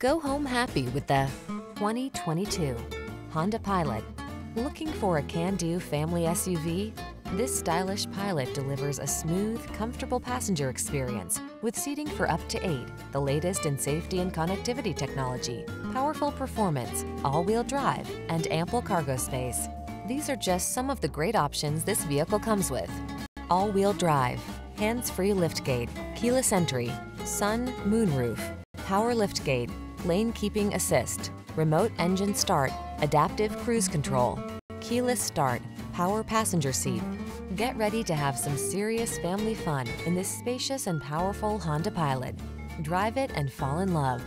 Go home happy with the 2022 Honda Pilot. Looking for a can-do family SUV? This stylish Pilot delivers a smooth, comfortable passenger experience with seating for up to eight, the latest in safety and connectivity technology, powerful performance, all-wheel drive, and ample cargo space. These are just some of the great options this vehicle comes with. All-wheel drive, hands-free liftgate, keyless entry, sun, moonroof, power liftgate, lane keeping assist, remote engine start, adaptive cruise control, keyless start, power passenger seat. Get ready to have some serious family fun in this spacious and powerful Honda Pilot. Drive it and fall in love.